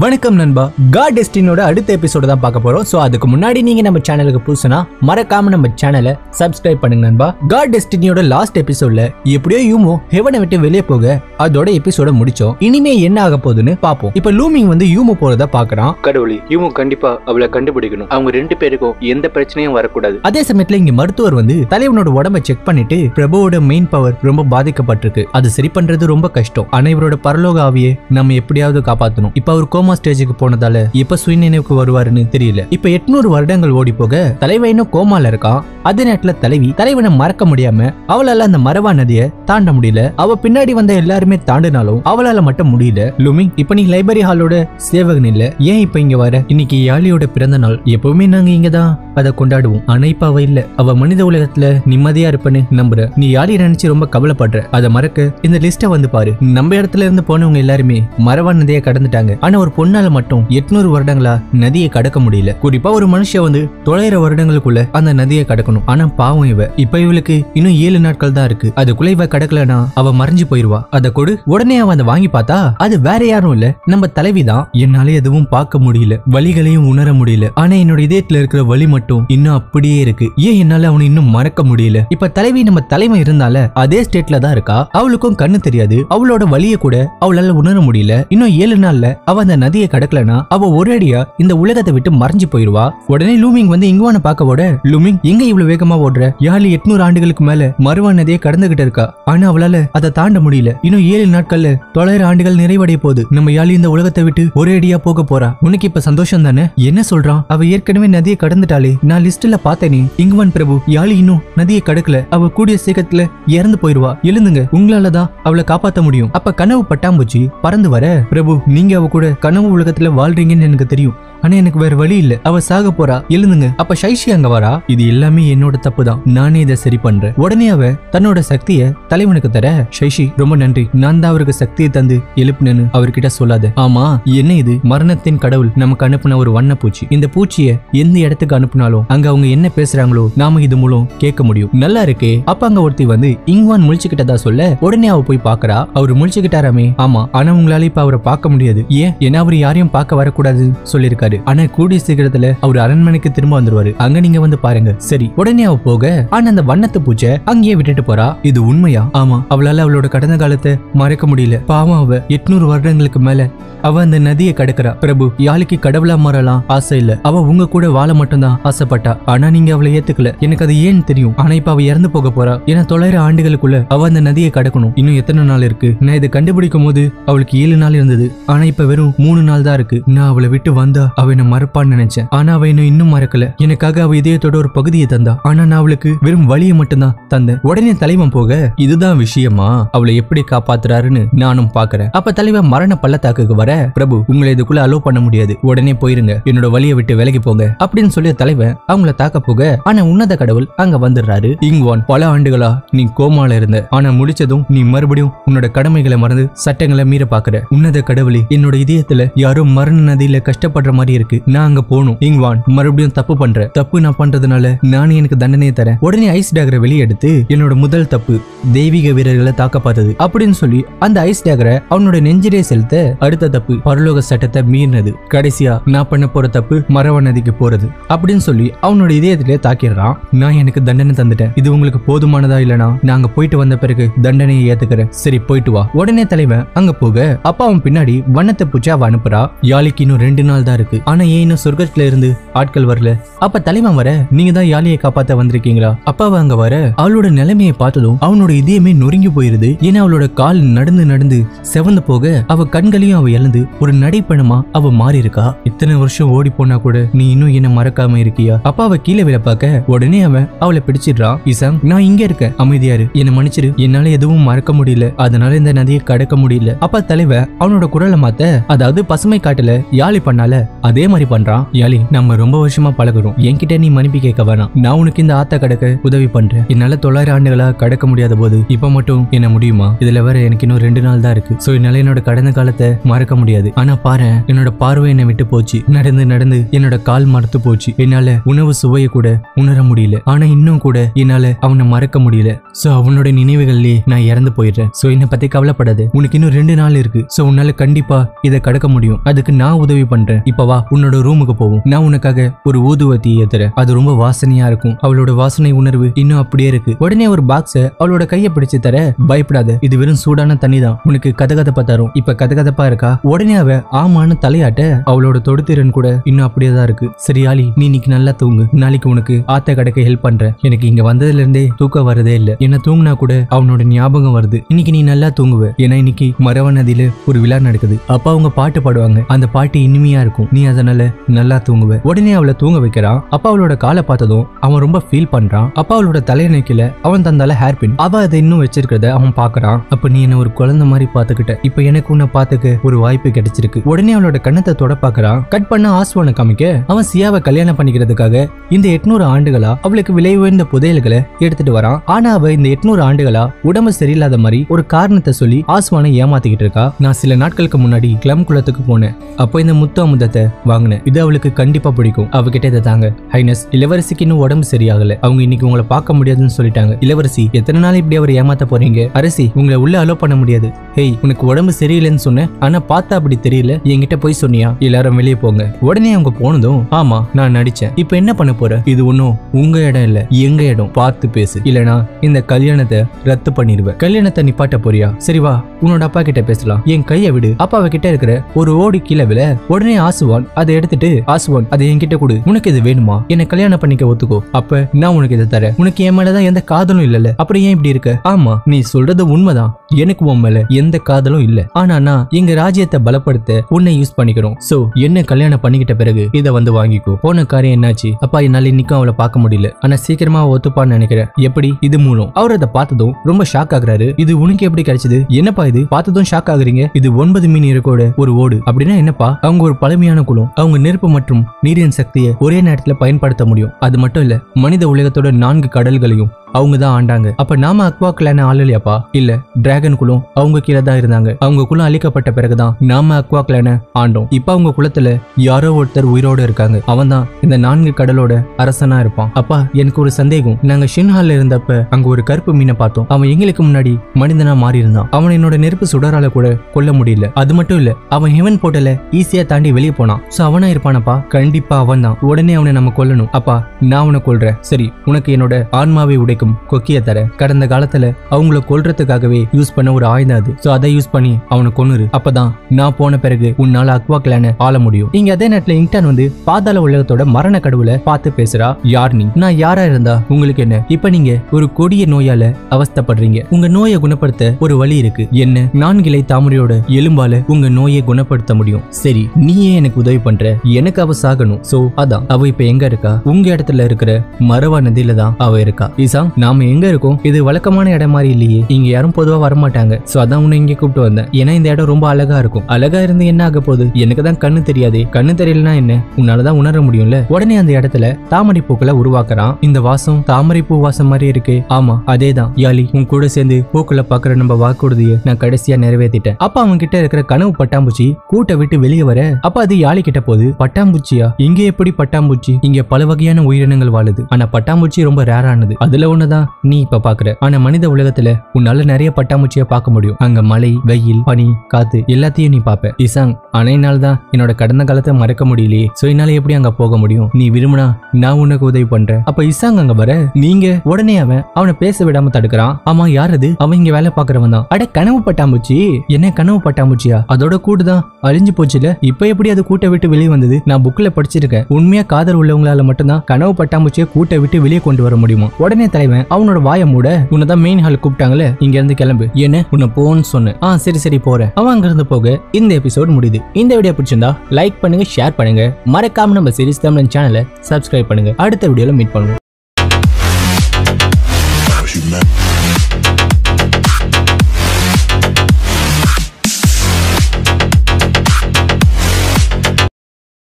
வணக்கம் நண்பா. காட் டெஸ்டினோட அடுத்த எபிசோட தான் பார்க்க போறோம். சோ அதுக்கு முன்னாடி நீங்க நம்ம சேனலுக்கு புதுசுனா மறக்காம நம்ம சேனலை சப்ஸ்கிரைப் பண்ணுங்க நண்பா. காட் டெஸ்டினியோட லாஸ்ட் எபிசோட்ல எப்படியோ யூமோ ஹெவனை விட்டு வெளியே போக அதோட எபிசோட முடிச்சோம். இனிமே என்ன ஆக போகுதுன்னு பாப்போம் இப்ப லூமிங் வந்து யூமோ போறத பாக்குறான் கடவுளே இவங்க கண்டிப்பா அவளை கண்டுபிடிக்கணும். அவங்க ரெண்டு பேருக்கும் எந்த பிரச்சனையும் வரக்கூடாது. அதே சமயத்துல இங்க மருத்துவர் வந்து தலைவனோட உடம்ப செக் பண்ணிட்டு பிரபுவோட மெயின் பவர் ரொம்ப பாதிக்கப்பட்டிருக்கு. அது சரி பண்றது ரொம்ப கஷ்டம். ஆனா இவரோட பரலோக ஆவியை நம்ம எப்படியாவது காப்பாத்தணும். இப்ப அவர் கோமா ஸ்டேஜுக்கு போனதால சுய சுயநினைவுக்கு வருவாருன்னு தெரியல. இப்ப எட்நூறு வருடங்கள் ஓடி போக தலைவன் கோமால இருக்கான். அதே நேரத்துல தலைவி தலைவனை மறக்க முடியாம அவளால அந்த மரவா நதியை தாண்ட முடியல. அவ பின்னாடி வந்த எல்லாருமே தாண்டினாலும் அவளால மட்டும் முடியல. லுமிங் இப்ப நீ லைப்ரரி ஹாலோட சேவகன் இல்ல. ஏன் இப்ப இங்க வர? இன்னைக்கு யாழியோட பிறந்த நாள். எப்பவுமே நாங்க இங்கதான். அதை கொண்டாடுவோம். ஆனா இப்ப அவ இல்ல. அவ மனித உலகத்துல நிம்மதியா இருப்பேன்னு நம்புற. நீ யாழி நினைச்சு ரொம்ப கவலைப்படுற. அதை மறக்க இந்த லிஸ்ட வந்து பாரு. நம்ம இடத்துல இருந்து போனவங்க எல்லாருமே மரவா நதியை கடந்துட்டாங்க. ஆனா ஒரு பொண்ணால மட்டும் எட்நூறு வருடங்களா நதியை கடக்க முடியல. குறிப்பா ஒரு மனுஷன் வந்து தொள்ளாயிரம் வருடங்களுக்குள்ள அந்த நதியை கடக்கணும். ஆனா பாவம் இவ. இப்ப இவளுக்கு இன்னும் ஏழு நாட்கள் தான் இருக்கு. அதுக்குள்ள இவ கடக்கலனா அவ மறைஞ்சு போயிருவா. அதை கொடு. உடனே அவன் அதை வாங்கி பார்த்தா அது வேற யாரும் இல்ல. நம்ம தலைவிதான் என்னால எதுவும் பார்க்க முடியல. வலிகளையும் உணர முடியல. ஆனா என்னோட இதயத்துல இருக்கிற வலி மட்டும் இன்னும் அப்படியே இருக்கு. ஏன் என்னால அவனை இன்னும் மறக்க முடியல? இப்ப தலைவி நம்ம தலைமை இருந்தால அதே ஸ்டேட்ல தான் இருக்கா? அவளுக்கும் கண்ணு தெரியாது. அவளோட வழியை கூட அவளால உணர முடியல. இன்னும் ஏழு நாள்ல அவ அந்த நதியை கடக்கலனா அவ ஒரேடியா இந்த உலகத்தை விட்டு மறைஞ்சு போயிருவா? உடனே லூமிங் வந்து இங்குவான பார்க்க ஓட லூமிங் எங்க இவ்வளவு வேகமா ஓடுற? யாழி எட்நூறு ஆண்டுகளுக்கு மேல மருவா நதியை கடந்துகிட்டு இருக்கா? ஆனா அவளால அதை தாண்ட முடியல. இன்னும் ஏழு நாட்கள்ல தொள்ளாயிரம் ஆண்டுகள் நிறைவடைய போகுது. நம்ம யாழி இந்த உலகத்தை விட்டு ஒரேடியா போக போறா? உனக்கு இப்ப சந்தோஷம் தானே? என்ன சொல்றான்? அவ ஏற்கனவே நதியை கடந்துட்டாளே. நான் லிஸ்ட்ல பார்த்தேனே. இங்குவான் பிரபு. யாழி இன்னும் நதியை கடக்கல. அவ கூடிய சீக்கிரத்துல இறந்து போயிருவா. எழுந்துங்க. உங்களாலதான் அவளை காப்பாத்த முடியும். அப்ப கனவு பட்டாம்பூச்சி பறந்து வர பிரபு நீங்க அவ கூட கனவு உலகத்துல வாழ்றீங்கன்னு எனக்கு தெரியும். ஆனா எனக்கு வேற வழி இல்ல. அவ சாக போறா. எழுந்துங்க. அப்ப சைஷி அங்க வரா? இது எல்லாமே என்னோட தப்பு தான் நானே இதை சரி பண்றேன். உடனே அவ தன்னோட சக்திய தலைவனுக்கு தர சைஷி ரொம்ப நன்றி. நான் தான் அவருக்கு சக்தியை தந்து எழுப்புனேன்னு அவர்கிட்ட சொல்லாத. ஆமா என்ன இது? மரணத்தின் கடவுள் நமக்கு அனுப்புன ஒரு வண்ண பூச்சி. இந்த பூச்சியை எந்த இடத்துக்கு அனுப்புனாலும் அங்க அவங்க என்ன பேசுறாங்களோ நாம இது மூலம் கேட்க முடியும். நல்லா இருக்கே. அப்ப அங்க ஒருத்தி வந்து இங்வான் முழிச்சுக்கிட்டதா சொல்ல? உடனே அவ போய் பாக்குறா. அவர் முழிச்சுக்கிட்டாராமே. ஆமா ஆனா உங்களால இப்ப அவரை பார்க்க முடியாது. ஏன்? ஏன்னா அவர் யாரையும் பார்க்க வரக்கூடாது சொல்லியிருக்காரு. ஆனா கூடிய சீக்கிரத்துல அவர் அரண்மனைக்கு திரும்ப வந்துருவாரு. அங்க நீங்க வந்து பாருங்க. சரி உடனே அவ போக ஆனா அந்த வண்ணத்து பூச்சை அங்கேயே விட்டுட்டு போறா. இது உண்மையா? ஆமா. அவளால அவளோட கடந்த காலத்தை மறக்க முடியல. பாவம் அவ. எட்நூறு வருடங்களுக்கு மேல அவ அந்த நதியை கடக்குறா. பிரபு யாழிக்கு கடவுளா மாறலாம் ஆசை இல்ல. அவ உங்க கூட வாழ மட்டும்தான் ஆசைப்பட்டா. ஆனா நீங்க அவளை ஏத்துக்கல. எனக்கு அது ஏன் தெரியும்? ஆனா இப்ப அவ இறந்து போக போறா. ஏன்னா தொள்ளாயிரம் ஆண்டுகளுக்குள்ள அவ அந்த நதியை கடக்கணும். இன்னும் எத்தனை நாள் இருக்கு? நான் இதை கண்டுபிடிக்கும் போது அவளுக்கு ஏழு நாள் இருந்தது. ஆனா இப்ப வெறும் மூணு நாள் தான் இருக்கு. நான் அவளை விட்டு வந்தா அவ என்ன மறப்பான்னு நினைச்சேன். ஆனா அவ என்ன இன்னும் மறக்கல. எனக்காக அவ இதயத்தோட ஒரு பகுதியை தந்தா. ஆனா நான் அவளுக்கு வெறும் வழியை மட்டும்தான் தந்தேன். உடனே தலைவன் போக இதுதான் விஷயமா? அவளை எப்படி காப்பாத்துறாருன்னு நானும் பாக்குறேன். அப்ப தலைவன் மரண பள்ளத்தாக்குக்கு வர பிரபு உங்களை இதுக்குள்ள அலோ பண்ண முடியாது. உடனே போயிருங்க. என்னோட வழியை விட்டு விலகி போங்க. அப்படின்னு சொல்லி தலைவன் அவங்கள தாக்க போக ஆனா உன்னத கடவுள் அங்க வந்துடுறாரு. இங்வான் பல ஆண்டுகளா நீ கோமால இருந்த. ஆனா முடிச்சதும் நீ மறுபடியும் உன்னோட கடமைகளை மறந்து சட்டங்களை மீற பாக்குற. உன்னத கடவுளே என்னோட இதயத்துல யாரும் மரண நதியில கஷ்டப்படுற மாதிரி இருக்கு. நான் அங்க போகணும் இங்வான் மறுபடியும் தப்பு பண்ற. தப்பு நான் பண்றதுனால நானே எனக்கு தண்டனையை தரேன். உடனே ஐஸ் டேகரை வெளியே எடுத்து என்னோட முதல் தப்பு தெய்வீக வீரர்களை தாக்க பார்த்தது அப்படின்னு சொல்லி அந்த ஐஸ் டேகரை அவனோட நெஞ்சிலே செலுத்த அடுத்த தப்பு பரலோக சட்டத்தை மீறினது. கடைசியா நான் பண்ண போற தப்பு மரவ நதிக்கு போறது அப்படின்னு சொல்லி அவனோட இதயத்திலே தாக்கிடுறான். நான் எனக்கு தண்டனை தந்துட்டேன். இது உங்களுக்கு போதுமானதா இல்லனா நாங்க போயிட்டு வந்த பிறகு தண்டனையை ஏத்துக்கிறேன். சரி போயிட்டு வா. உடனே தலைவன் அங்க போக அப்பா அவன் பின்னாடி வண்ணத்தை பூச்சி அவ அனுப்புறா. யாழிக்கு இன்னும் ரெண்டு நாள் தான் இருக்கு. ஆனா ஏன் இன்னும் சொர்க்கத்துல இருந்து ஆட்கள் வரல? அப்ப தலைவன் வர நீங்க தான் யாழியை காப்பாத்த வந்திருக்கீங்களா? அப்பாவை அங்க வர அவளோட நிலைமையை பார்த்ததும் அவனோட இதயமே நொறுங்கி போயிருது. ஏன்னா அவளோட கால் நடந்து நடந்து செவந்து போக அவ கண்களையும் அவ இழந்து ஒரு நடைப்பணமா அவ மாறி இருக்கா இத்தனை வருஷம் ஓடி போனா கூட நீ இன்னும் என்ன மறக்காம இருக்கியா? அப்பா அவ கீழே விழ பார்க்க உடனே அவன் அவளை பிடிச்சிடுறான். இசாம் நான் இங்க இருக்கேன். அமைதியாரு என்ன மன்னிச்சிரு. என்னால எதுவும் மறக்க முடியல. அதனால இந்த நதியை கடக்க முடியல. அப்பா தலைவன் அவனோட குரலை மாத்த அதாவது பசுமை காட்டுல யாழி பண்ணால அதே மாதிரி பண்றான். யாலி நம்ம ரொம்ப வருஷமா பழகுறோம். என்கிட்ட நீ மன்னிப்பு கேட்க வேணாம். நான் உனக்கு இந்த ஆத்த கடக்க உதவி பண்றேன். என்னால தொள்ளாயிரம் ஆண்டுகளா கடக்க முடியாத போது இப்ப மட்டும் என்ன முடியுமா? இதுல வேற எனக்கு இன்னும் ரெண்டு நாள் தான் இருக்கு. சோ என்னால என்னோட கடந்த காலத்தை மறக்க முடியாது. ஆனா பாரு என்னோட பார்வை என்னை விட்டு போச்சு. நடந்து நடந்து என்னோட கால் மறத்து போச்சு. என்னால உணவு சுவையை கூட உணர முடியல. ஆனா இன்னும் கூட என்னால அவனை மறக்க முடியல. சோ அவனோட நினைவுகள்லயே நான் இறந்து போயிடுறேன். சோ என்னை பத்தி கவலைப்படாது. உனக்கு இன்னும் ரெண்டு நாள் இருக்கு. சோ உன்னால கண்டிப்பா இதை கடக்க முடியும். அதுக்கு நான் உதவி பண்றேன். இப்ப வா. உன்னோட ரூமுக்கு போவோம். நான் உனக்காக ஒரு ஊதுவத்தி ஏத்துறேன். அது ரொம்ப வாசனையா இருக்கும். அவளோட வாசனை உணர்வு இன்னும் அப்படியே இருக்கு. உடனே ஒரு பாக்ஸ அவளோட கையை பிடிச்சு தர பயப்படாத. இது வெறும் சூடான தண்ணி தான் உனக்கு கதகதப்பா தரும். இப்ப கதகதப்பா இருக்கா? உடனே அவ ஆமான்னு தலையாட்ட அவளோட தொடுத்திறன் கூட இன்னும் அப்படியே தான் இருக்கு. சரி ஆலி நீ இன்னைக்கு நல்லா தூங்கு. நாளைக்கு உனக்கு ஆத்த கடக்க ஹெல்ப் பண்றேன். எனக்கு இங்க வந்ததுல இருந்தே தூக்கம் வரதே இல்ல. என்ன தூங்குனா கூட அவனோட ஞாபகம் வருது. இன்னைக்கு நீ நல்லா தூங்குவ. ஏன்னா இன்னைக்கு மரவ நதியில ஒரு விழா நடக்குது. அப்பா அவங்க பாட்டு பாடுவாங்க. அந்த பாட்டு இனிமையா இருக்கும். நீ அதனால நல்லா தூங்குவேன். உடனே அவளை தூங்க வைக்கிறான் அப்பா அவளோட காலை பார்த்ததும் அவன் ரொம்ப ஃபீல் பண்றான். அப்பா அவளோட தலையணைக்கில அவன் தந்தால ஹேர் பின் அவ அதை இன்னும் வச்சிருக்கிறத அவன் பாக்குறான் அப்ப நீ என்ன ஒரு குழந்தை மாதிரி பாத்துக்கிட்ட இப்ப எனக்கு உன்னை பாத்துக்க ஒரு வாய்ப்பு கிடைச்சிருக்கு. உடனே அவளோட கண்ணத்தை தொட பாக்குறான் கட் பண்ண ஆஸ்வான காமிக்க அவன் சியாவை கல்யாணம் பண்ணிக்கிறதுக்காக இந்த எட்நூறு ஆண்டுகளா அவளுக்கு விலை உயர்ந்த புதையல்களை எடுத்துட்டு வரான். ஆனா அவ இந்த எட்நூறு ஆண்டுகளா உடம்பு சரியில்லாத மாதிரி ஒரு காரணத்தை சொல்லி ஆஸ்வானை ஏமாத்திக்கிட்டு இருக்கா. நான் சில நாட்களுக்கு முன்னாடி கிளம் குளத்துக்கு போனேன். அப்போ இந்த முத்து அமுதத்தை வாங்கினேன். இது அவளுக்கு கண்டிப்பா பிடிக்கும். அவகிட்ட இதை தாங்க. ஹைனஸ் இளவரசிக்கு இன்னும் உடம்பு சரியாகல. அவங்க இன்னைக்கு உங்களை பார்க்க முடியாதுன்னு சொல்லிட்டாங்க. இளவரசி எத்தனை நாள் இப்படி அவர் ஏமாத்த போறீங்க? அரசி உங்களை உள்ள அலோ பண்ண முடியாது. ஹேய் உனக்கு உடம்பு சரியில்லைன்னு சொன்னேன். ஆனா பார்த்தா அப்படி தெரியல. என்கிட்ட போய் சொன்னியா? எல்லாரும் வெளியே போங்க. உடனே அவங்க போனதும் ஆமா நான் நடிச்சேன். இப்போ என்ன பண்ண போற? இது ஒன்றும் உங்க இடம் இல்ல எங்க இடம். பார்த்து பேசு. இல்லனா இந்த கல்யாணத்தை ரத்து பண்ணிடுவேன். கல்யாணத்தை நிப்பாட்ட போறியா? சரி வா உன்னோட அப்பா கிட்ட பேசலாம். என் கையை விடு. அப்பா கிட்ட இருக்கிற ஒரு ஓடி கீழே விழ. உடனே ஆசுவா ஆசுவான் அதை எடுத்துட்டு ஆசுவான் அதை என்கிட்ட கொடு. உனக்கு இது வேணுமா? என்ன கல்யாணம் பண்ணிக்க ஒத்துக்கோ. அப்ப நான் உனக்கு இதை தரேன். உனக்கு என் மேலதான் எந்த காதலும் இல்லல அப்புறம் ஏன் இப்படி இருக்க? ஆமா நீ சொல்றது உண்மைதான். எனக்கு உன் மேல எந்த காதலும் இல்ல. ஆனா நான் எங்க ராஜ்யத்தை பலப்படுத்த உன்னை யூஸ் பண்ணிக்கிறோம். சோ என்ன கல்யாணம் பண்ணிக்கிட்ட பிறகு இதை வந்து வாங்கிக்கோ. போன காரியம் என்னாச்சு? அப்பா என்னால இன்னைக்கும் அவளை பார்க்க முடியல. ஆனா சீக்கிரமா ஒத்துப்பான்னு நினைக்கிறேன். எப்படி? இது மூலம். அவர் அதை பார்த்ததும் ரொம்ப ஷாக் ஆகுறாரு. இது உனக்கு எப்படி கிடைச்சது? என்னப்பா இது? பார்த்ததும் ஷாக் ஆகுறீங்க? இது ஒன்பது மீன் இருக்கோட ஒரு ஓடு. அப்படின்னா என்னப்பா? அவங்க ஒரு பழமையான குலம் அவங்க நெருப்பு மற்றும் நீரின் சக்தியை ஒரே நேரத்துல பயன்படுத்த முடியும். அது மட்டும் இல்ல மனித உலகத்தோட நான்கு கடல்களையும் அவங்க தான் ஆண்டாங்க. அப்ப நாம அக்வா கிளான ஆளலையாப்பா? இல்ல டிராகன் குலம் அவங்க கீழே தான் இருந்தாங்க. அவங்க குலம் அழிக்கப்பட்ட பிறகுதான் நாம அக்வா கிளான ஆண்டோம். இப்ப அவங்க குலத்துல யாரோ ஒருத்தர் உயிரோட இருக்காங்க. அவன் தான் இந்த நான்கு கடலோட அரசனா இருப்பான். அப்பா எனக்கு ஒரு சந்தேகம். நாங்க ஷின்ஹால்ல இருந்தப்ப அங்க ஒரு கருப்பு மீனை பார்த்தோம். அவன் எங்களுக்கு முன்னாடி மனிதனா மாறி இருந்தான் அவன் என்னோட நெருப்பு சுடரால கூட கொல்ல முடியல. அது மட்டும் இல்ல அவன் ஹெவன் போர்ட்டல ஈஸியா தாண்டி வெளியே போனான். சோ அவனா இருப்பானப்பா? கண்டிப்பா அவன் தான் உடனே அவனை நம்ம கொல்லணும். அப்பா நான் அவனை கொல்றேன். சரி உனக்கு என்னோட ஆன்மாவை உடைக்கும் கொக்கிய தர கடந்த காலத்துல அவங்கள கொல்றதுக்காகவே யூஸ் பண்ண ஒரு ஆயுதம் அது. சோ அதை யூஸ் பண்ணி அவனை கொன்னுரு. அப்பதான் நான் போன பிறகு உன்னால அக்வா கிளான ஆள முடியும். இங்க அதே நேரத்துல இன்டர்ன் வந்து பாதாள உலகத்தோட மரண கடவுளை பார்த்து பேசுறா யார் நீ? நான் யாரா இருந்தா உங்களுக்கு என்ன? இப்ப நீங்க ஒரு கொடிய நோயால அவஸ்தைப்படுறீங்க. உங்க நோயை குணப்படுத்த ஒரு வழி இருக்கு. என்ன? நான்கிளை தாமரையோட எலும்பால உங்க நோயை குணப்படுத்த முடியும். சரி நீயே எனக்கு உதவி பண்ற எனக்கு அவ சாகணும். சோ அதான். அவ இப்ப எங்க இருக்கா? உங்க இடத்துல இருக்கிற மரவா நதியில தான் அவ இருக்கா. ஈசா நாம எங்க இருக்கோம்? இது வழக்கமான இடம் மாதிரி இல்லையே. இங்க யாரும் பொதுவா வரமாட்டாங்க. சோ அதான் உன்னை இங்க கூப்பிட்டு வந்தேன். ஏன்னா இந்த இடம் ரொம்ப அழகா இருக்கும். அழகா இருந்து என்ன ஆக போகுது? எனக்கு தான் கண்ணு தெரியாதே. கண்ணு தெரியலனா என்ன? உன்னாலதான் உணர முடியும்ல? உடனே அந்த இடத்துல தாமரை பூக்களை உருவாக்குறான். இந்த வாசம் தாமரை பூ வாசம் மாதிரி இருக்கு. ஆமா அதேதான். யாலி உன் கூட சேர்ந்து பூக்களை பாக்குற நம்ம வாக்குறுதியை நான் கடைசியா நிறைவேத்திட்டேன். அப்ப அவன் கிட்ட இருக்கிற கனவு பட்டாம்பூச்சி கூட்டை விட்டு வெளியே வர அப்ப அது யாழி கிட்ட போது பட்டாம்பூச்சியா? இங்க எப்படி பட்டாம்பூச்சி? இங்க பல வகையான உயிரினங்கள் வாழுது. ஆனா பட்டாம்பூச்சி ரொம்ப ரேரானது. அதுல ஒண்ணுதான் நீ இப்ப பாக்குற. ஆனா மனித உலகத்துல உன்னால நிறைய பட்டாம்பூச்சிய பார்க்க முடியும். அங்க மழை வெயில் பனி காத்து எல்லாத்தையும் நீ பாப்ப இசாங் ஆனா என்னால தான் என்னோட கடந்த காலத்தை மறக்க முடியலையே. சோ என்னால எப்படி அங்க போக முடியும்? நீ விரும்பினா நான் உனக்கு உதவி பண்றேன். அப்ப இசாங் அங்க வர. நீங்க உடனே அவன் அவனை பேச விடாம தடுக்கிறான். ஆமா யார் அது? அவன் இங்க வேலை பாக்குறவன் தான். அட கனவு பட்டாம்பூச்சி. என்ன கனவு பட்டாம்பூச்சியா? அதோட கூடு தான் அழிஞ்சு போச்சுல. இப்ப எப்படி அது கூட்ட விட்டு வெளியே வந்தது. நான் புக்ல படிச்சிருக்கேன். உண்மையா காதல் உள்ளவங்களால மட்டும்தான் கனவு பட்டாம்பூச்சியை கூட்டை விட்டு வெளியே கொண்டு வர முடியுமா? உடனே தலைவன் அவனோட வாயை மூட. உன்னதான் மெயின் ஹால் கூப்பிட்டாங்களே இங்க இருந்து கிளம்பு. என்ன உன்னை போன்னு சொன்ன ஆ சரி சரி போறேன். அவன் அங்க இருந்து போக இந்த எபிசோட் முடியுது. இந்த வீடியோ பிடிச்சிருந்தா லைக் பண்ணுங்க ஷேர் பண்ணுங்க. மறக்காம நம்ம சீரிஸ் தமிழன் சேனலை சப்ஸ்கிரைப் பண்ணுங்க. அடுத்த வீடியோல மீட் பண்ணுவோம்.